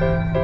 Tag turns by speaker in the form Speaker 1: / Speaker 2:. Speaker 1: Bye.